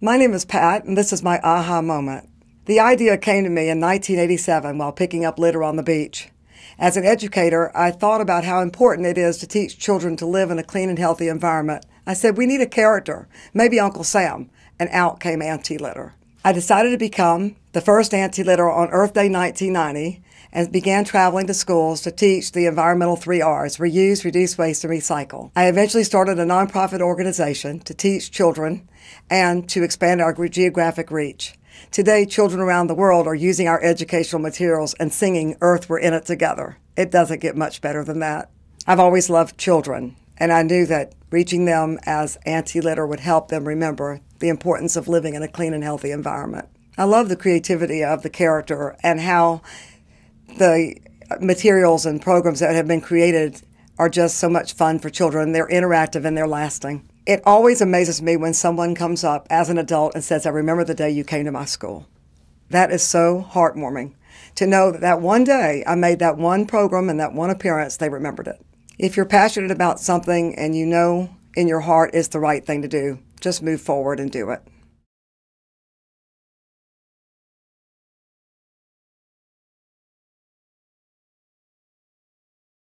My name is Pat, and this is my aha moment. The idea came to me in 1987 while picking up litter on the beach. As an educator, I thought about how important it is to teach children to live in a clean and healthy environment. I said, we need a character, maybe Uncle Sam, and out came Auntie Litter. I decided to become the first Auntie Litter on Earth Day 1990 and began traveling to schools to teach the environmental three R's reuse, reduce waste, and recycle. I eventually started a nonprofit organization to teach children and to expand our geographic reach. Today, children around the world are using our educational materials and singing Earth, We're in It Together. It doesn't get much better than that. I've always loved children, and I knew that reaching them as Auntie Litter would help them remember the importance of living in a clean and healthy environment. I love the creativity of the character and how the materials and programs that have been created are just so much fun for children. They're interactive and they're lasting. It always amazes me when someone comes up as an adult and says, I remember the day you came to my school. That is so heartwarming to know that that one day I made that one program and that one appearance, they remembered it. If you're passionate about something and you know in your heart it's the right thing to do, just move forward and do it.